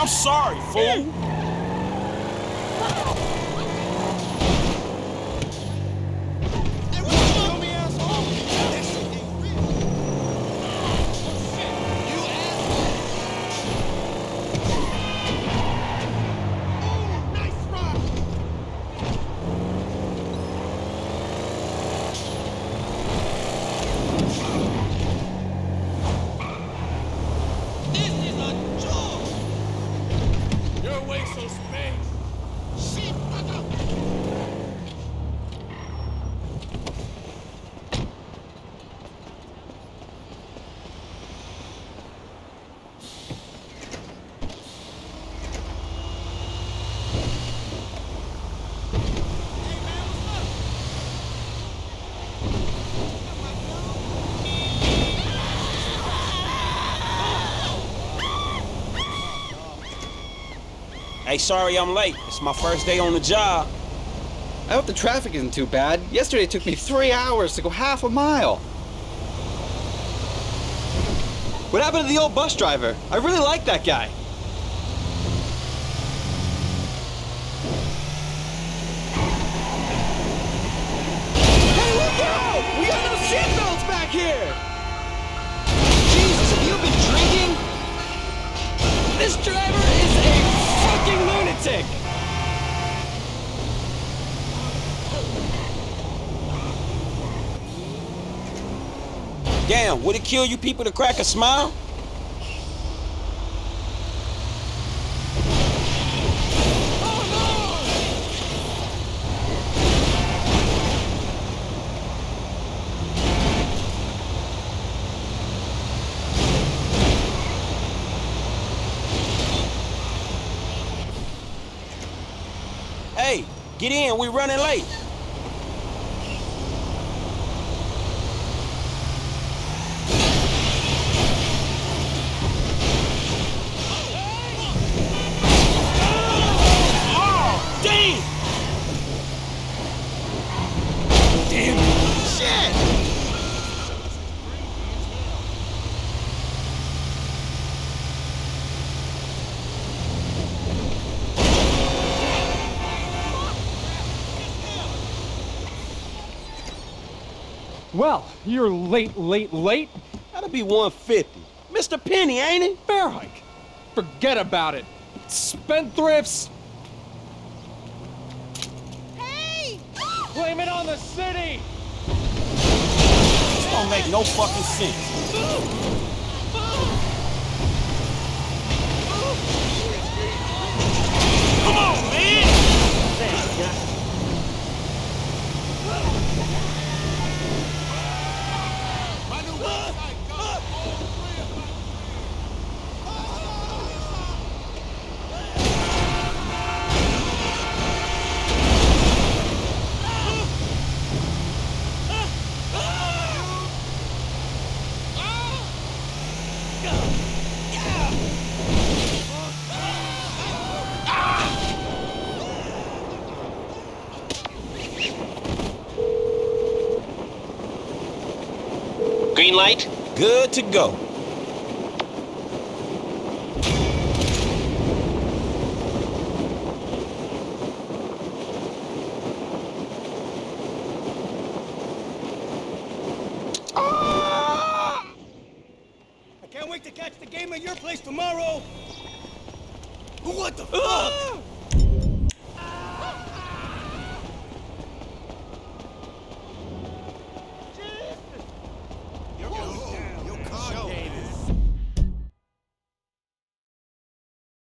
I'm sorry, fool. You're a waste of space. Hey, sorry I'm late. It's my first day on the job. I hope the traffic isn't too bad. Yesterday it took me three hours to go half a mile. What happened to the old bus driver? I really like that guy. Hey, look out! We got no seatbelts back here! Jesus, have you been drinking? This driver is a fucking lunatic! Damn, would it kill you people to crack a smile? Hey, get in, We're running late. Oh, damn! Damn Shit! Well, you're late, late, late. That'll be 150. Mr. Penny, ain't it? Fare hike. Forget about it. Spendthrifts. Hey! Blame it on the city. This don't make no fucking sense. Come on, man! My new website, go. All three of us. Green light? Good to go. I can't wait to catch the game at your place tomorrow. What the fuck?